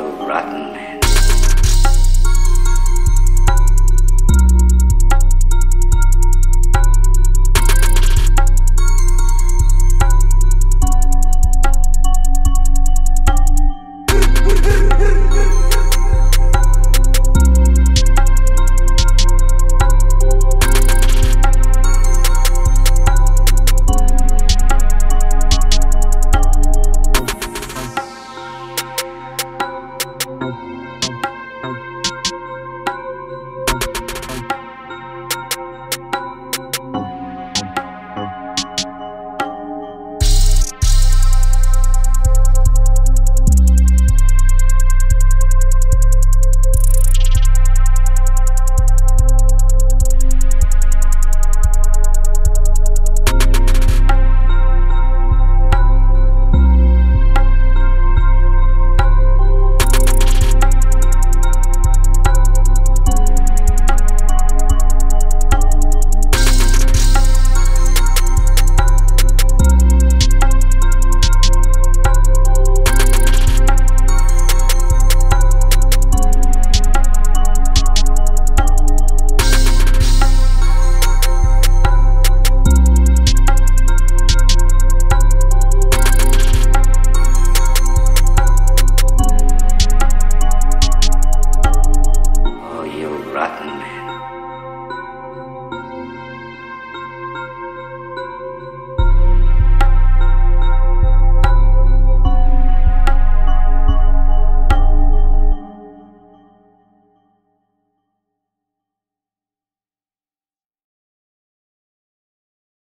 you're rotten. Bye.